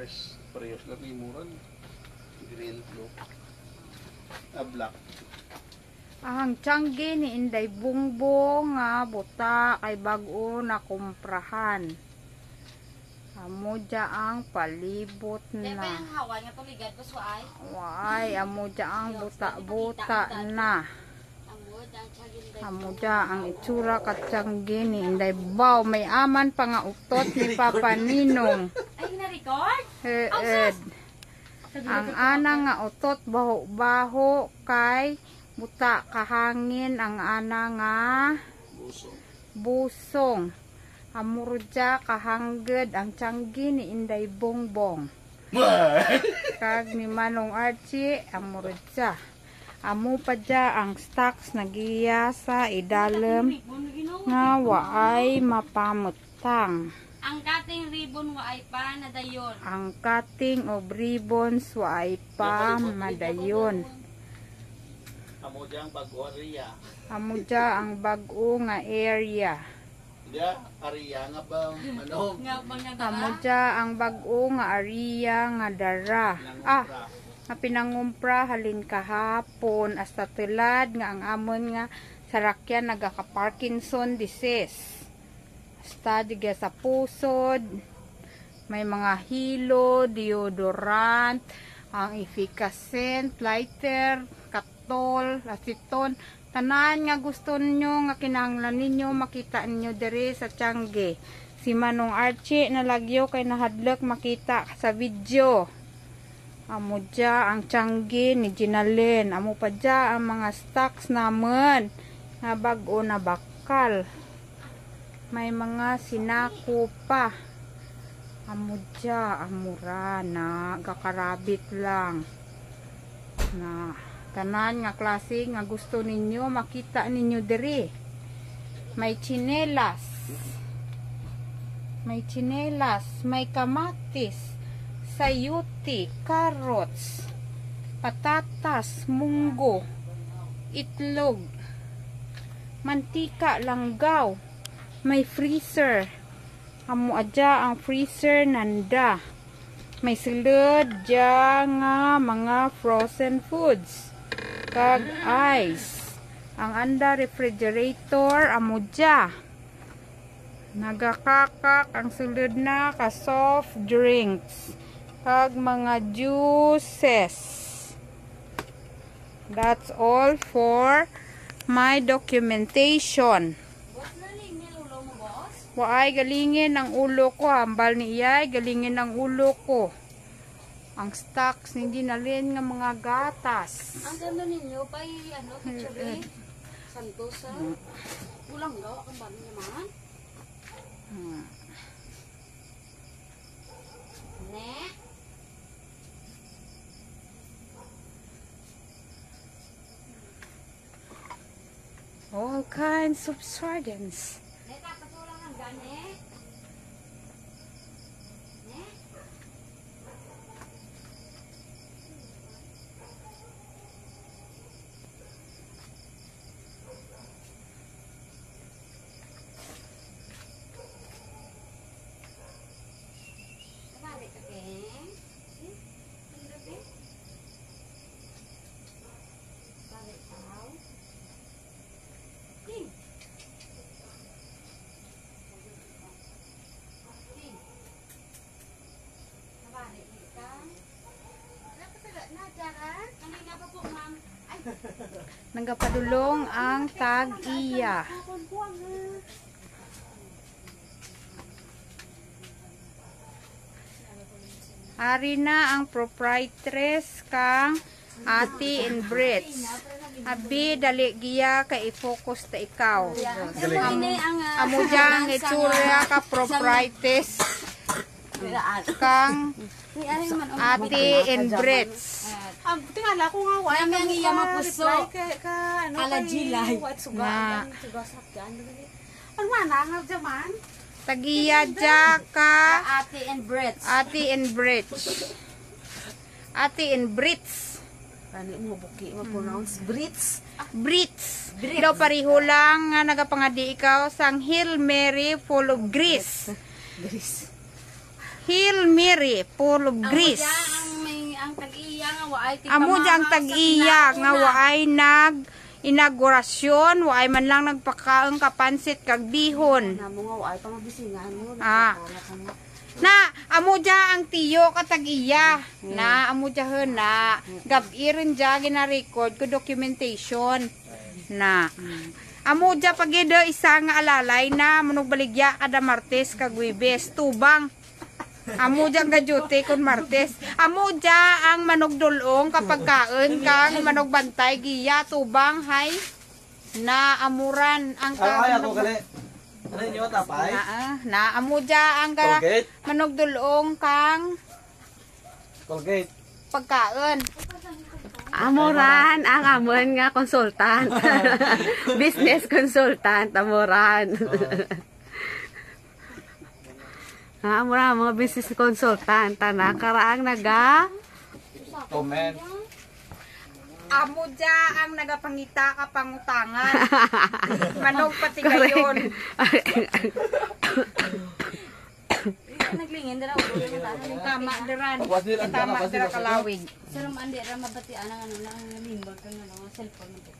fresh parehas lang ni mura ni. Green blue. Ah, black. Ang tiyanggi ni Inday Bungbong nga buta kay bag-o na kumprahan. Amo ang palibot na. yung hawan nga tuligad ko so ay? Why, amo ang buta-buta na. Ang. Amo ang itsura ka tiyanggi ni Inday Baw. May aman pa nga utot ni Papa Ninong. Ay, na-record? Heed. Ang ana nga utot baho-baho kay buta kahangin ang ana nga Buso. busong. Amurja kahangged ang tiyanggi ni Inday Bongbong. Kag ni Manong Archie, amurja. Amo pa dya ang stocks nagiya sa idalem nga waay mapamutang. Ang kating ribbon wa ay pa na dayon. Ang cutting of ribbons waay pa madayon. Amo diyang bago Aria. Amo dya ang bag-o nga area. Dia, Aria nga ba? Ano? Amo dya ang bag-o nga area nga dara. Ah, nga pinangumpra halin kahapon hasta tulad nga ang amon nga sarakyan nagaka Parkinson disease. Hasta diga sa pusod, may mga hilo, deodorant, ang efficacent, lighter, katol, aceton, tanan nga gusto ninyo nga kinahanglan ninyo makita ninyo diri sa Tiangge. Si Manong Archie nalagyo kay nahadlok makita sa video. Amo dya ang tiyanggi ni Ginalyn. Amo pa dya ang mga stocks naman nga bago na bakal. May mga sinako pa. Amo dya, amura na gakarabit lang. Na tanan nga klase nga gusto ninyo makita ninyo diri. May chinelas. May chinelas, may kamatis, sayuti, carrots, patatas, munggo, itlog, mantika, langgaw, may freezer. Amo adya ang freezer nanda. May sulod nga mga frozen foods. Kag ice. Ang anda refrigerator amo dya. Nagakakak ang sulod na ka soft drinks. Kag mga juices. That's all for my documentation. Na? Waay galingin ang ulo ko, hambal ni iyay, galingin ang ulo ko. Ang stocks hindi nalin nga mga gatas. Ang ganda ninyo pa ano, picture eh. Santosa. Ulang gawa kang bani naman. Hmm. Ne? All kinds of sardines. Nagapadulong ang tag-iya. Ari na ang proprietress kang Ate and Brits. Abi dali giya ka i-focus ta ikaw. Galing. ang ah, Amo dyan itsura ka proprietress kang Ate and Brits. Ah, tingala ko nga wa Ang nang iya mapuso. ka, ka ano Ala, kay July. What suga? Na. Ang suga sa. Ano ang jaman? Tagiya dya ka Ate and Brits. Ate and Brits. Ate and Brits. Kani mo buki mo pronounce Brits. Brits. Daw pariho lang nga nagapangadi ikaw sang Hail Mary full of grease. Gris. Hill Mary, full of grease. Ang ang ang tag-iya nga waay Amo diyang tag-iya nga waay nag inaugurasyon, waay man lang nagpakaang kapansit kag bihon. Namo nga waay pa mabisingan mo. Ah. Na amo dya ang tiyo ka tag-iya. Na amo dya hun na gabirin dya gina-record ko documentation. Na amo dya pagida isa nga alalay na manog baligya kada Martes kag Webes tubang. Amo dyan nga duty kun Martes. Amo dya ang manogdulong kapag kaon kang manogbantay giya tubang hay na amuran ang Ay, ako manog- gali. Ano yun yung tapay? na, ah, na amo dya ang ka manogdulong kang Colgate. pagkaon. Amoran ang amon nga consultant. Business consultant, amoran. Ha, amoran mga business consultant. Tana, karaang naga. Comment. Amo dya ang nagapangita ka pangutangan. Manog pati gayon. naglingin dira ulo daan. Tama ang Tama dira kalawig. Ram andi ra mabati anang ano nang limbag kang ano cellphone mo.